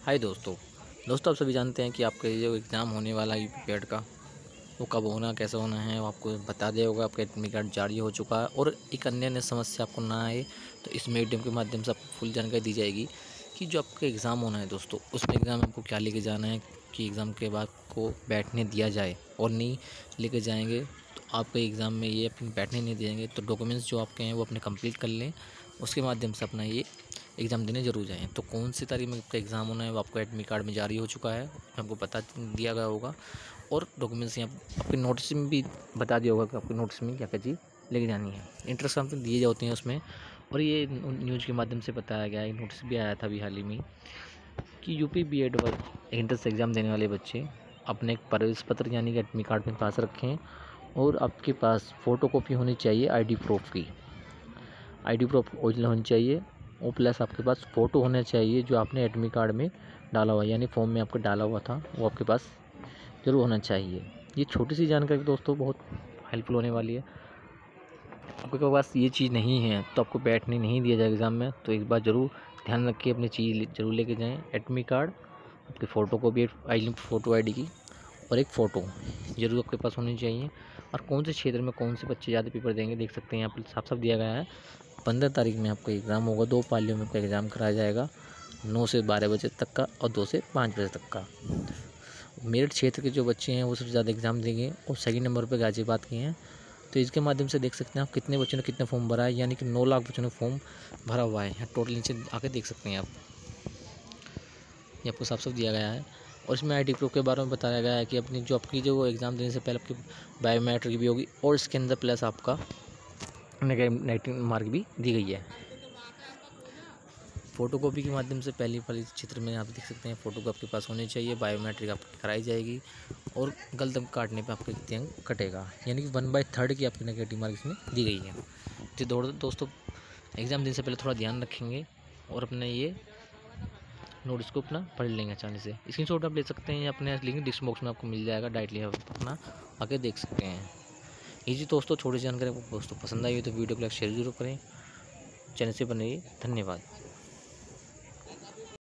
हाय दोस्तों। दोस्तों, आप सभी जानते हैं कि आपका जो एग्ज़ाम होने वाला है पेड का, वो कब होना, कैसे होना है, वो आपको बता दिया होगा, आपका एडमिट कार्ड जारी हो चुका है और एक अन्य अन्य समस्या आपको ना आए तो इस मीडियम के माध्यम से आपको फुल जानकारी दी जाएगी कि जो आपका एग्ज़ाम होना है दोस्तों, उसमें एग्ज़ाम आपको क्या लेके जाना है, कि एग्ज़ाम के बाद को बैठने दिया जाए और नहीं लेके जाएँगे तो आपके एग्ज़ाम में ये अपने बैठने नहीं देंगे तो डॉक्यूमेंट्स जो आपके हैं वो अपने कंप्लीट कर लें, उसके माध्यम से अपना ये एग्ज़ाम देने ज़रूर जाएँ। तो कौन सी तारीख में आपका एग्ज़ाम होना है? वो आपको एडमिट कार्ड में जारी हो चुका है। आपको बता दिया गया होगा। और डॉक्यूमेंट्स यहाँ आपके नोटिस में भी बता दिया होगा कि आपके नोटिस में क्या क्या चीज़ लेके जानी है। इंटरेस्ट तो दिए जाते हैं उसमें। और ये न्यूज़ के माध्यम से बताया गया है। नोटिस भी आया था अभी हाल ही में कि UP B Ed entrance exam देने वाले बच्चे अपने प्रवेश पत्र यानी कि एडमिट कार्ड में पास रखें और आपके पास फ़ोटो कॉपी होनी चाहिए आईडी प्रूफ की। आईडी प्रूफ ओरिजिनल होनी चाहिए। और प्लस आपके पास फ़ोटो होना चाहिए जो आपने एडमिट कार्ड में डाला हुआ यानी फॉर्म में आपका डाला हुआ था, वो आपके पास ज़रूर होना चाहिए। ये छोटी सी जानकारी दोस्तों बहुत हेल्पफुल होने वाली है। आपके पास ये चीज़ नहीं है तो आपको बैठने नहीं दिया जाएगा एग्ज़ाम में तो एक बार ज़रूर ध्यान रखिए, अपनी चीज़ ज़रूर लेके जाएँ। एडमिट कार्ड आपकी फ़ोटो को भी आई फ़ोटो आईडी की, और एक फ़ोटो ज़रूर आपके पास होनी चाहिए। और कौन से क्षेत्र में कौन से बच्चे ज़्यादा पेपर देंगे, देख सकते हैं, यहाँ पर साफ़ साफ़ दिया गया है। पंद्रह तारीख में आपका एग्ज़ाम होगा, दो पालियों में आपका एग्ज़ाम कराया जाएगा, नौ से बारह बजे तक का और दो से पाँच बजे तक का। मेरठ क्षेत्र के जो बच्चे हैं, वो सबसे ज़्यादा एग्ज़ाम देंगे और सेकेंड नंबर पर गाज़ियाबाद के हैं। तो इसके माध्यम से देख सकते हैं आप कितने बच्चों ने कितने फॉर्म भरा है, यानी कि नौ लाख बच्चों ने फॉर्म भरा हुआ है। यहाँ टोटल नीचे आके देख सकते हैं आप। ये आपको साफ़ साफ़ दिया गया है। और इसमें आई प्रूफ के बारे में बताया गया है कि अपनी जो आपकी जो एग्ज़ाम देने से पहले आपकी बायोमेट्रिक भी होगी और इसके अंदर प्लस आपका नेगेटिव मार्क भी दी गई है। फ़ोटो कॉपी के माध्यम से पहली पहली चित्र में आप देख सकते हैं फ़ोटो आपके पास होनी चाहिए, बायोमेट्रिक आपकी कराई जाएगी और गलत काटने पे आपका अंक कटेगा। यानी कि वन बाई थर्ड की आपकी नेगेटिव मार्क इसमें दी गई है। तो दौड़, दोस्तों एग्ज़ाम देने से पहले थोड़ा ध्यान रखेंगे और अपने ये नोट्स को अपना पढ़ लेंगे आसानी से। स्क्रीन आप ले सकते हैं अपने लिंक डिस्क बॉक्स में आपको मिल जाएगा डायरेक्टली आप अपना आके देख सकते हैं। ये जी दोस्तों, छोटी जानकारी आपको दोस्तों पसंद आई हो तो वीडियो को लाइक शेयर ज़रूर करें। चैनल से बने धन्यवाद।